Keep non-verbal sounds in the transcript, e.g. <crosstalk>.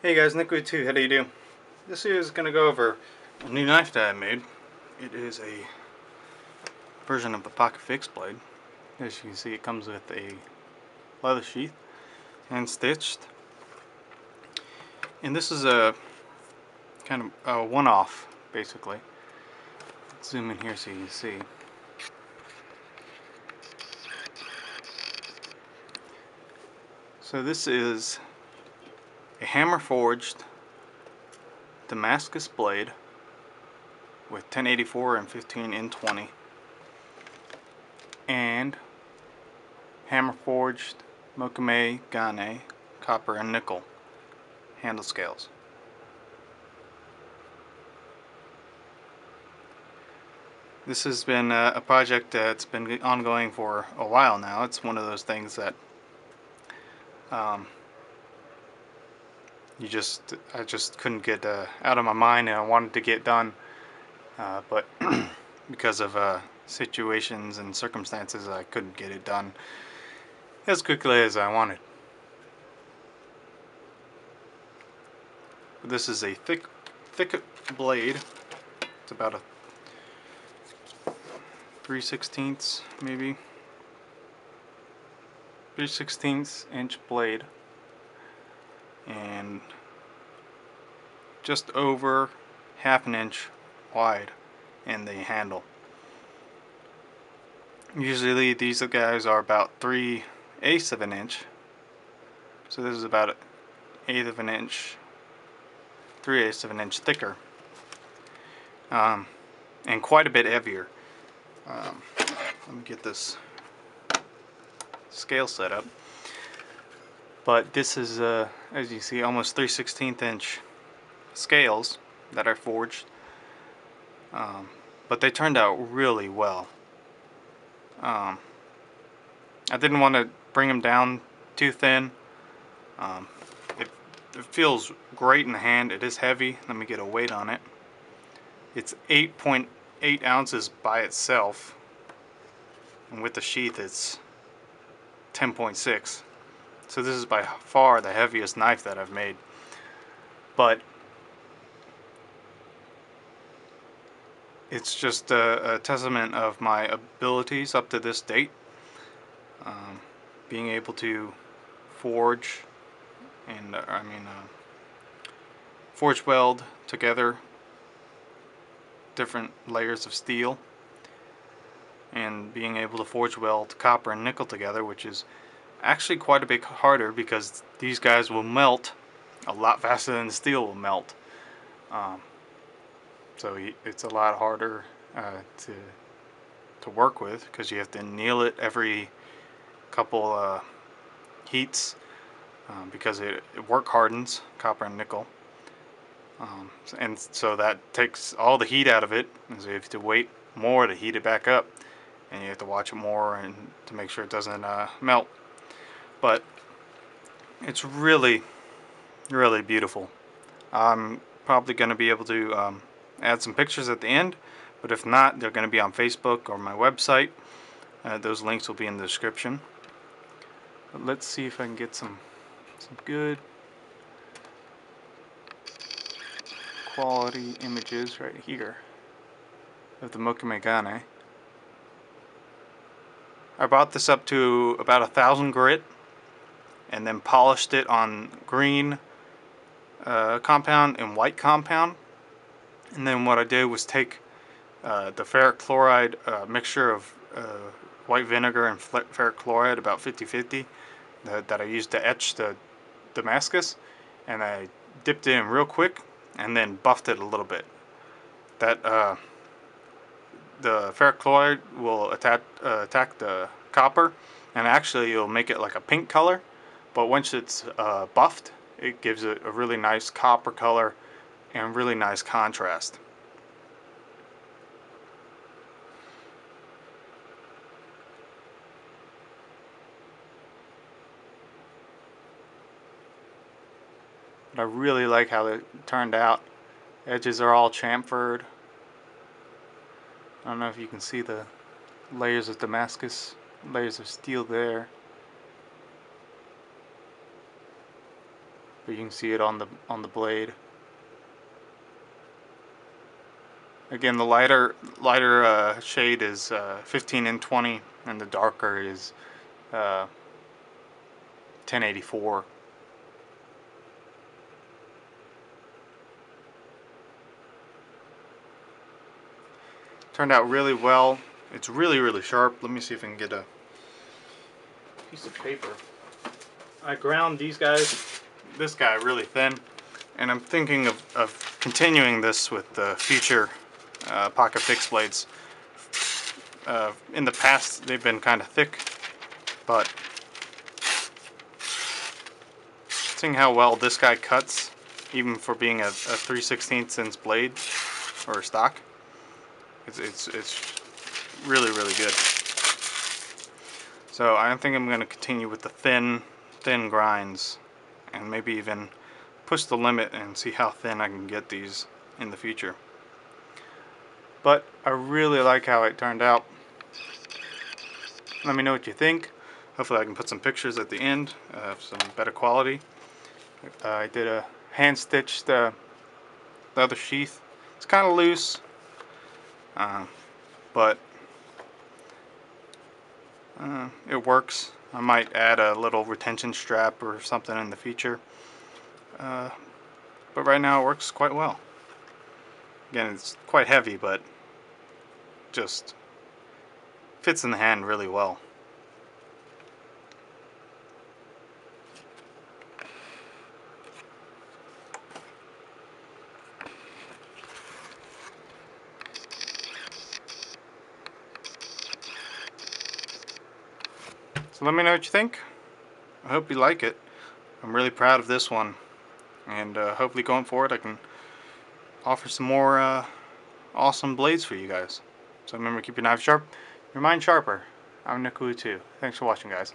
Hey guys, Nick Woo, how do you do? This is going to go over a new knife that I made. It is a version of the Pocket Fixed blade. As you can see, it comes with a leather sheath and stitched. And this is a kind of a one-off, basically. Let's zoom in here so you can see. So this is a hammer forged Damascus blade with 1084 and 15 N20 and hammer forged Mokume Gane copper and nickel handle scales. This has been a, a project that's been ongoing for a while now. It's one of those things that um, you just I just couldn't get uh, out of my mind and I wanted to get done. Uh, but <clears throat> because of uh, situations and circumstances I couldn't get it done as quickly as I wanted. This is a thick thick blade. It's about a 3 16ths maybe. 3 16ths inch blade and just over half an inch wide in the handle. Usually these guys are about 3 eighths of an inch. So this is about an eighth of an inch, 3 eighths of an inch thicker. Um, and quite a bit heavier. Um, let me get this scale set up but this is uh, as you see almost 3 16th inch scales that are forged. Um, but they turned out really well. Um, I didn't want to bring them down too thin. Um, it, it feels great in the hand. It is heavy. Let me get a weight on it. It's 8.8 .8 ounces by itself. And with the sheath it's 10.6 so this is by far the heaviest knife that I've made. But it's just a, a testament of my abilities up to this date. Um, being able to forge and uh, I mean uh, forge weld together different layers of steel and being able to forge weld copper and nickel together which is actually quite a bit harder because these guys will melt a lot faster than steel will melt. Um, so it's a lot harder uh, to to work with because you have to anneal it every couple uh, heats um, because it, it, work hardens copper and nickel. Um, and so that takes all the heat out of it, and so you have to wait more to heat it back up, and you have to watch it more and to make sure it doesn't uh, melt but it's really really beautiful. I'm probably going to be able to um, add some pictures at the end but if not they're going to be on Facebook or my website. Uh, those links will be in the description. But let's see if I can get some some good quality images right here of the Mokume Gane. I brought this up to about a thousand grit and then polished it on green uh, compound and white compound. And then what I did was take uh, the ferric chloride uh, mixture of uh, white vinegar and ferric chloride, about 50-50, that, that I used to etch the Damascus, and I dipped it in real quick and then buffed it a little bit. That uh, the ferric chloride will attack uh, attack the copper, and actually it'll make it like a pink color but once it's uh, buffed it gives it a really nice copper color and really nice contrast. I really like how it turned out. Edges are all chamfered. I don't know if you can see the layers of Damascus, layers of steel there. But you can see it on the on the blade. Again, the lighter lighter uh, shade is uh, 15 and 20, and the darker is uh, 1084. Turned out really well. It's really, really sharp. Let me see if I can get a piece of paper. I ground these guys, this guy really thin, and I'm thinking of, of continuing this with the future uh, pocket fixed blades. Uh, in the past, they've been kind of thick, but seeing how well this guy cuts, even for being a, a 3 16 inch blade or stock, it's, it's, it's really, really good. So I think I'm going to continue with the thin, thin grinds and maybe even push the limit and see how thin I can get these in the future. But I really like how it turned out. Let me know what you think. Hopefully I can put some pictures at the end of some better quality. I did a hand stitched uh, leather sheath. It's kind of loose, uh, but uh, it works. I might add a little retention strap or something in the future. Uh, but right now it works quite well. Again, it's quite heavy, but just fits in the hand really well. So let me know what you think. I hope you like it. I'm really proud of this one. And uh, hopefully going forward I can offer some more uh, awesome blades for you guys. So remember keep your knife sharp, your mind sharper. I'm Nick Woo. Thanks for watching guys.